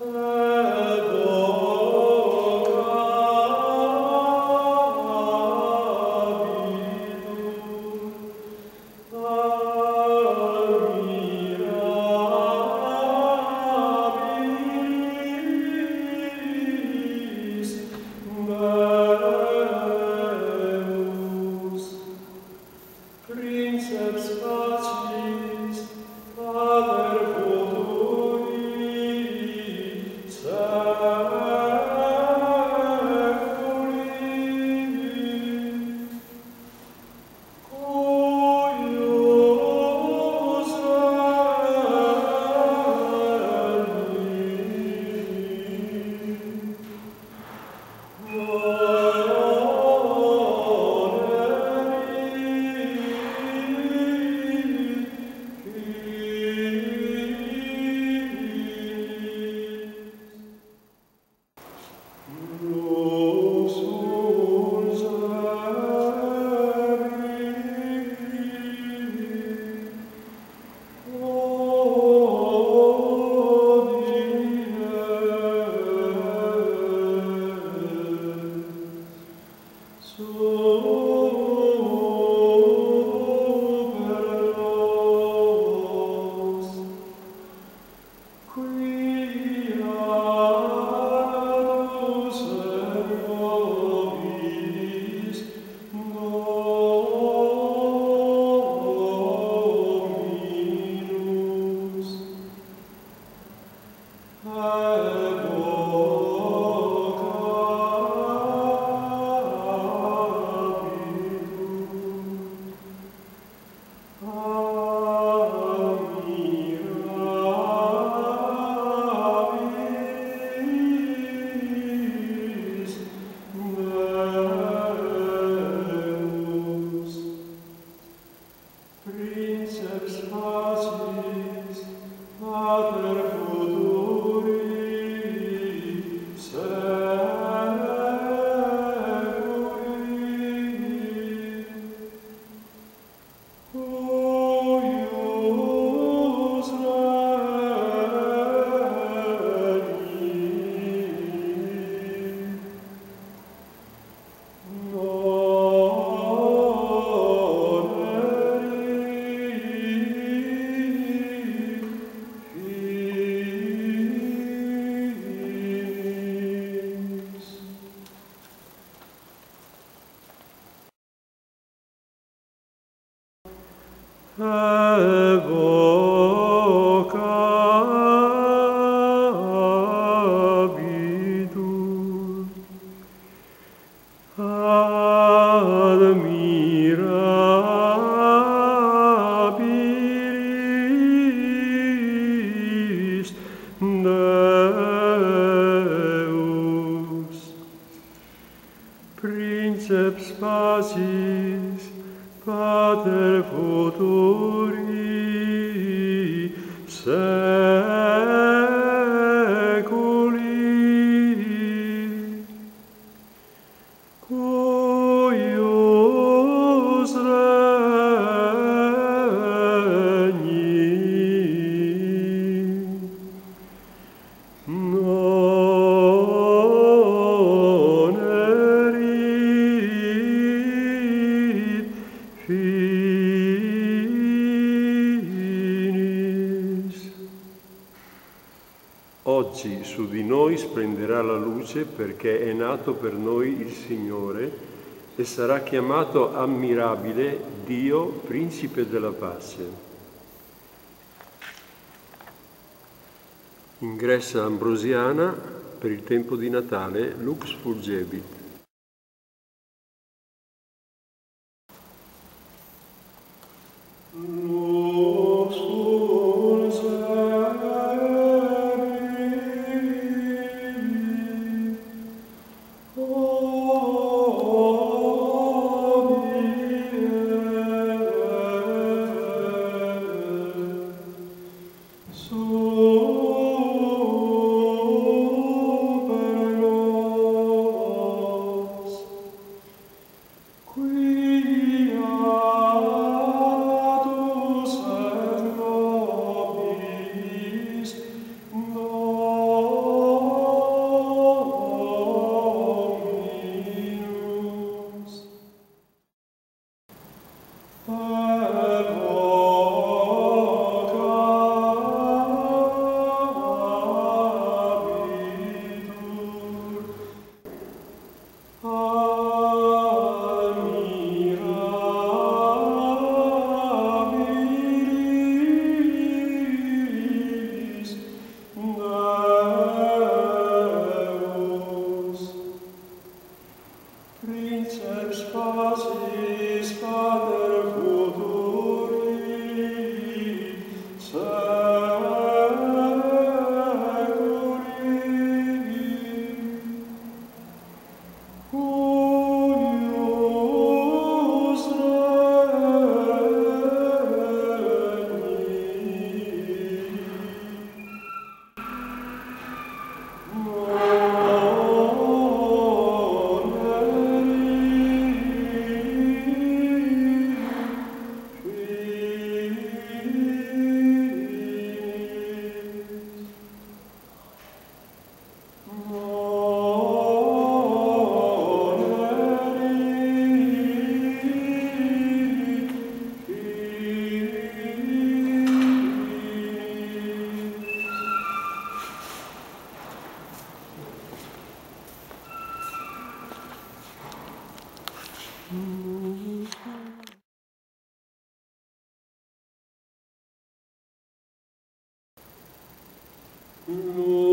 Uh... luce perché è nato per noi il Signore e sarà chiamato ammirabile Dio, principe della pace. Ingressa Ambrosiana per il tempo di Natale Lux Fulgebit. Oh. Princeps pacis, Pater futuri, Lord.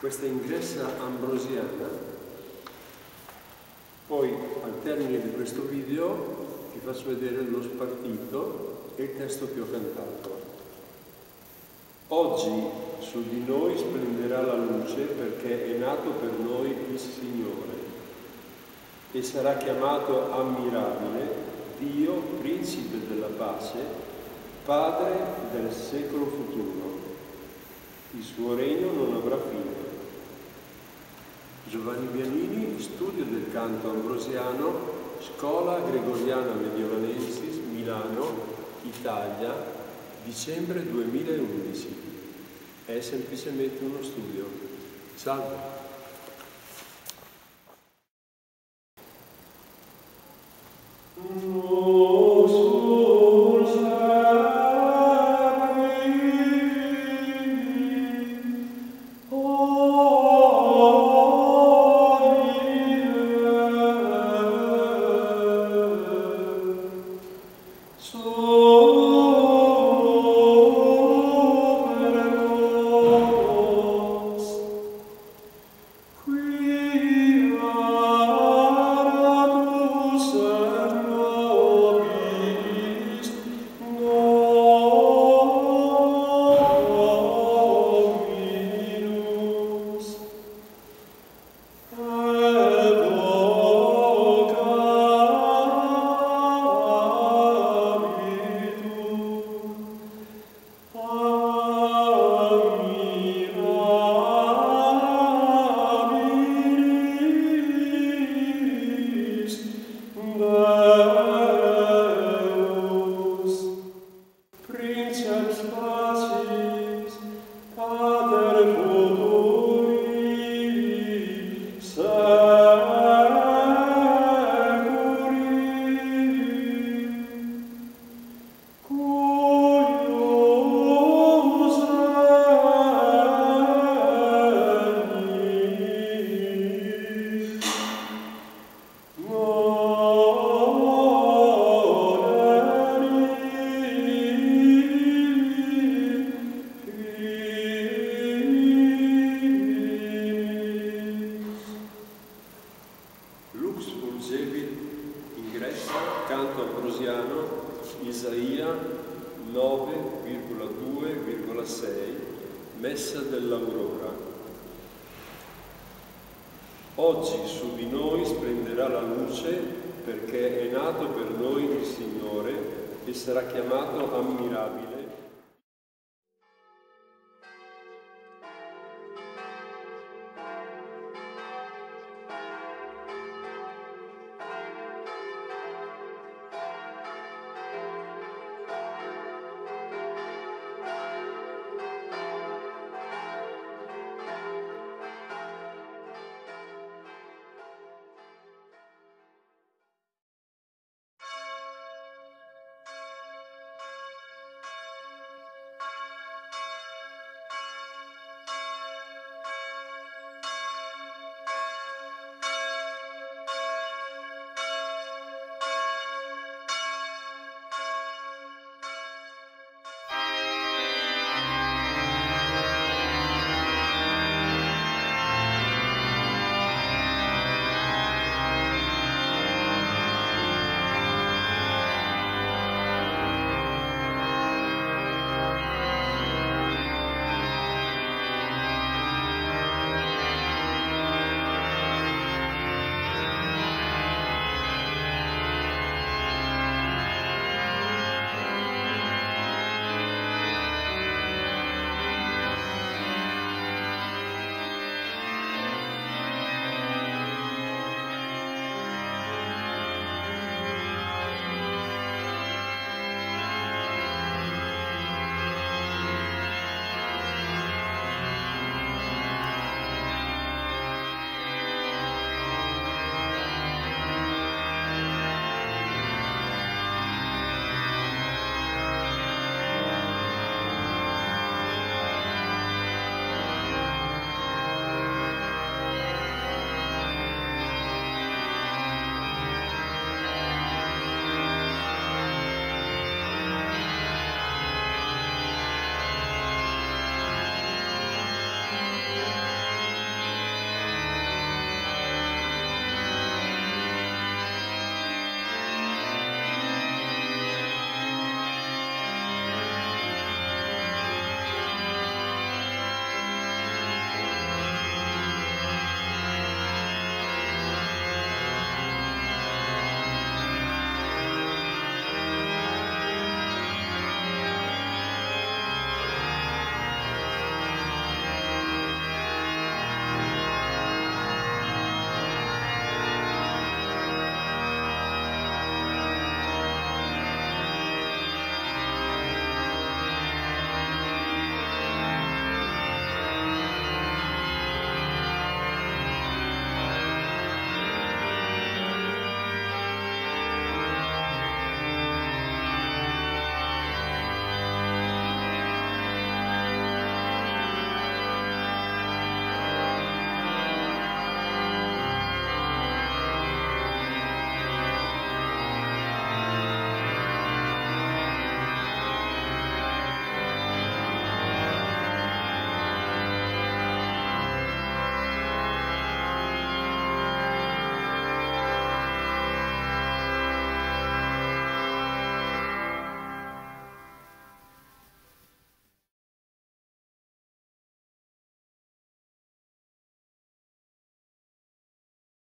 Questa ingressa ambrosiana. Poi al termine di questo video ti faccio vedere lo spartito e il testo che ho cantato. Oggi su di noi splenderà la luce perché è nato per noi il Signore e sarà chiamato ammirabile Dio, principe della pace, Padre del secolo futuro. Il suo regno non avrà fine. Giovanni Bianini, studio del canto ambrosiano, Scuola Gregoriana Mediolanensis, Milano, Italia, dicembre 2011. È semplicemente uno studio. Salve. Messa dell'Aurora. Oggi su di noi splenderà la luce perché è nato per noi il Signore e sarà chiamato ammirabile